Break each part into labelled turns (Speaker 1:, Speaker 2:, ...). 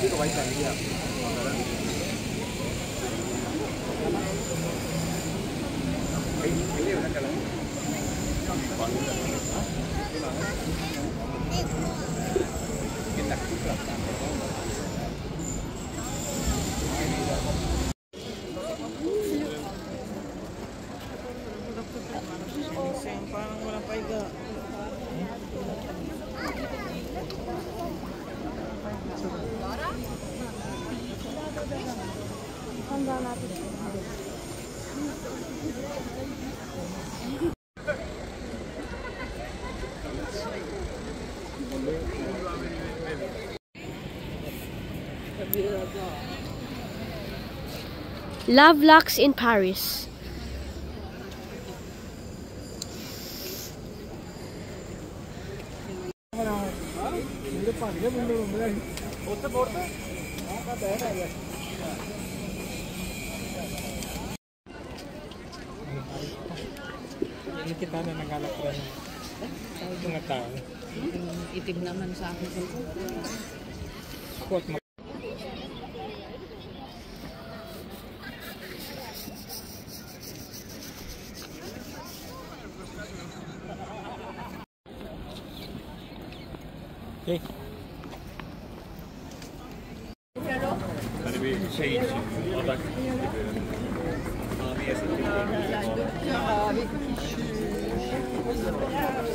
Speaker 1: 这个完
Speaker 2: 全一样
Speaker 3: Love Lux in Paris.
Speaker 1: Kita na nagalak ko rin. Mga tao.
Speaker 2: Itim naman sa akin.
Speaker 1: Ako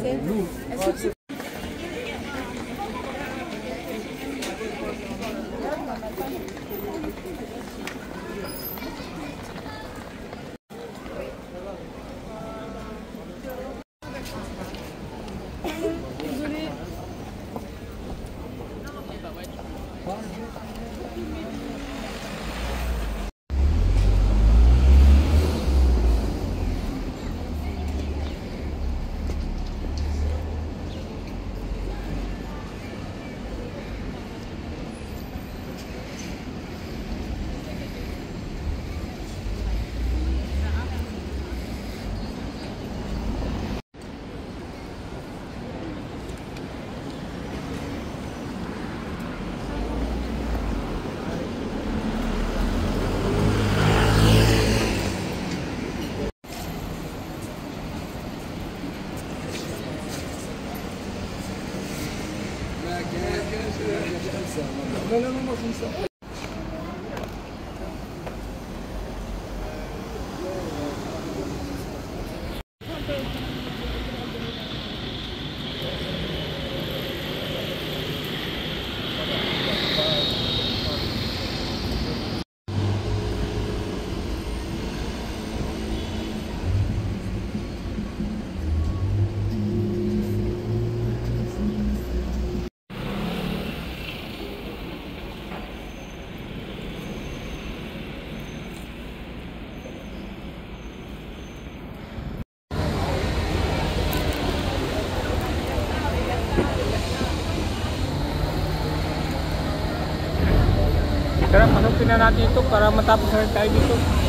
Speaker 4: você.
Speaker 1: É panoorin na natin ito para matapos na tayo dito.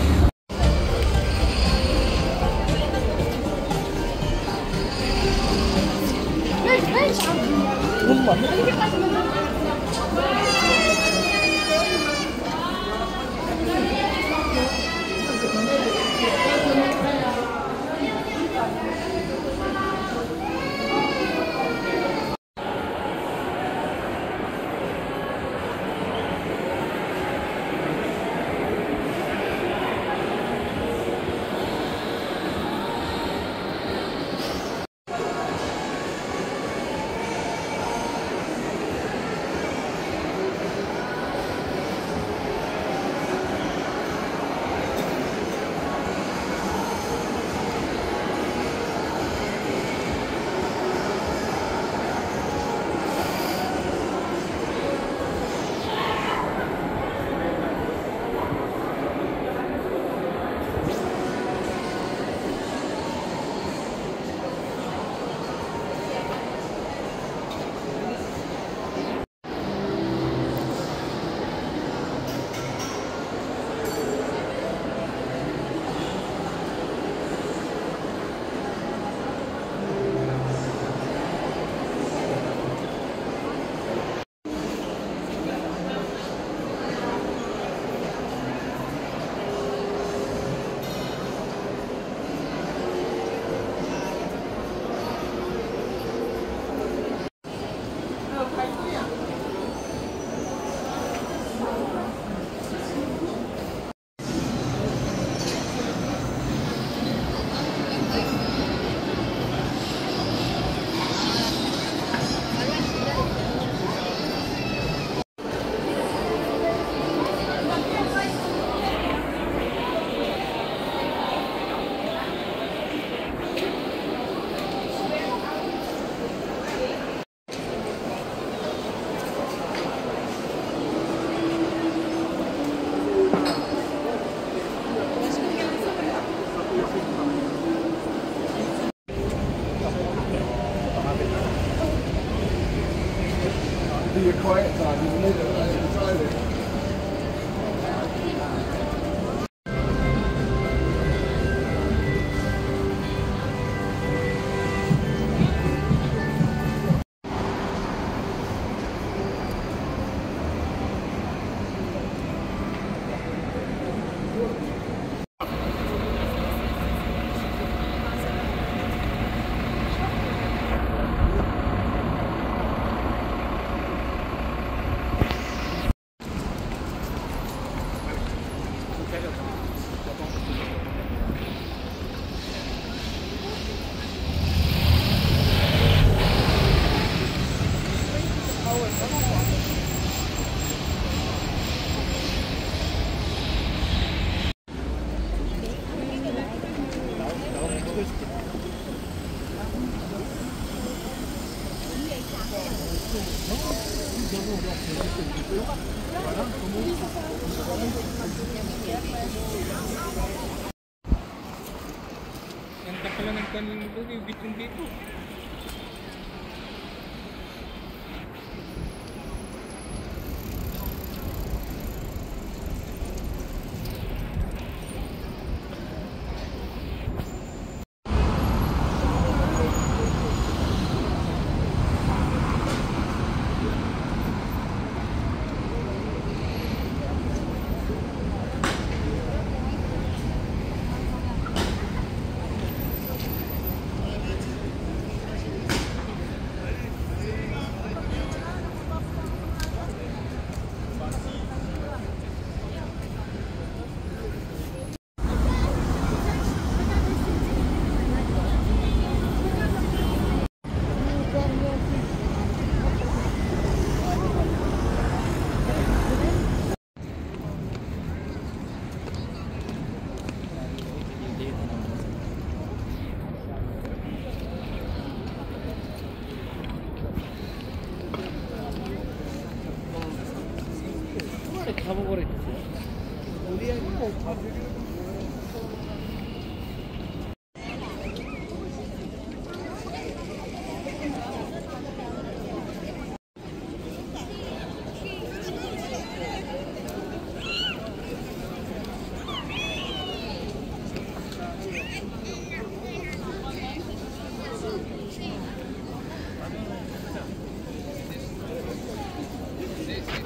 Speaker 1: nagtanim ko yung bitong dito.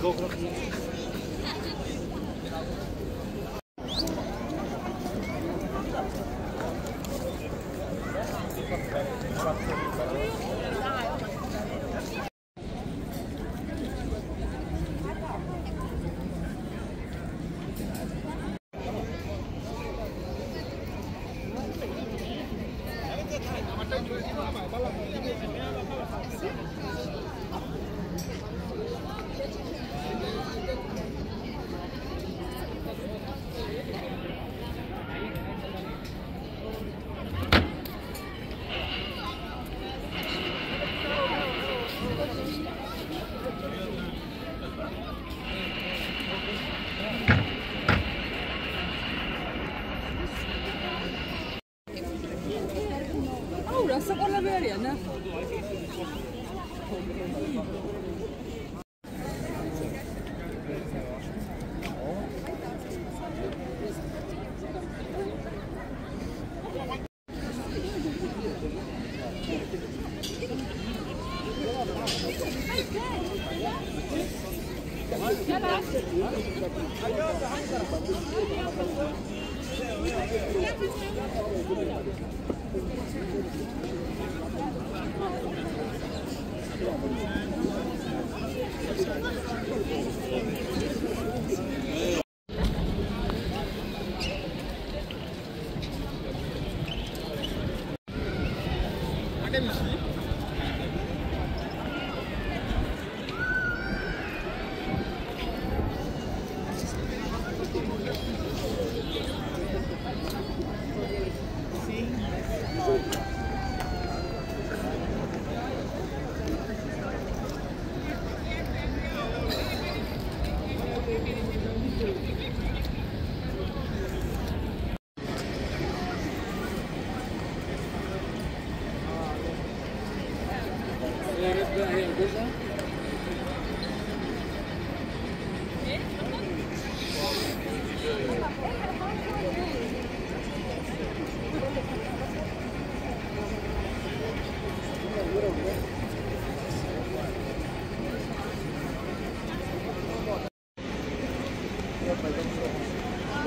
Speaker 1: Go, go. Academy.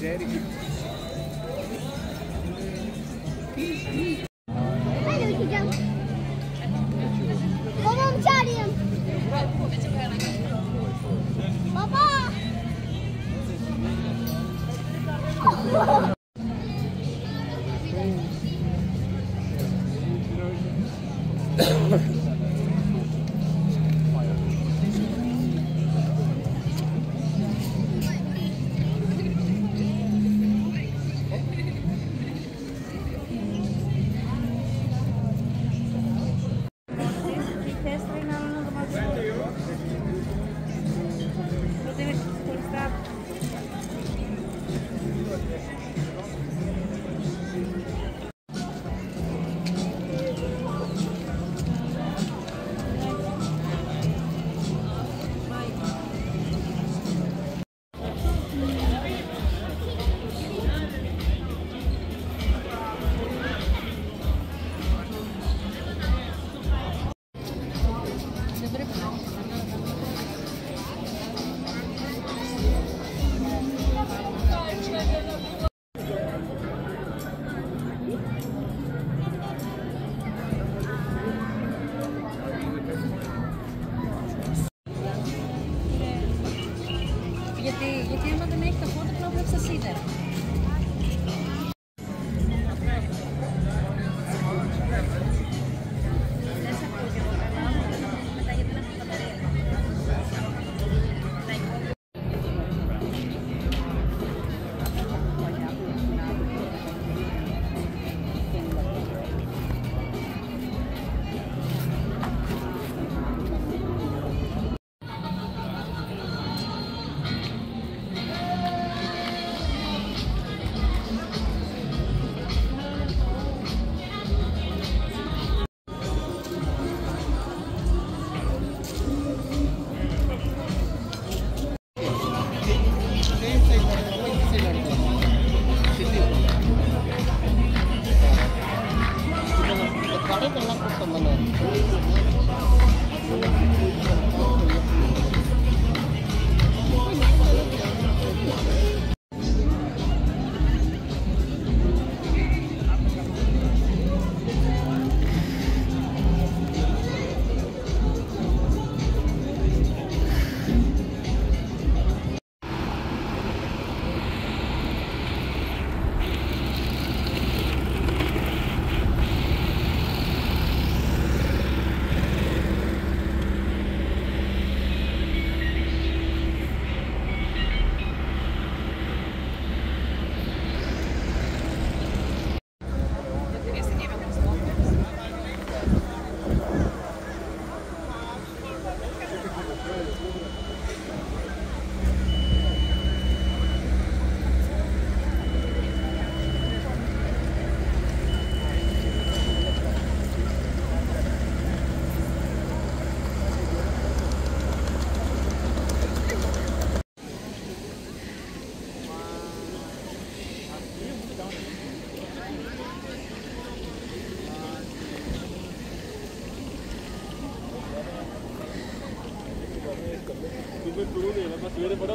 Speaker 1: Daddy.
Speaker 2: Du gjør
Speaker 1: det
Speaker 2: for
Speaker 1: å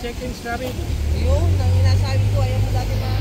Speaker 1: check-in strategy.
Speaker 2: Yun, ang inasabi ko, ayaw mo dati na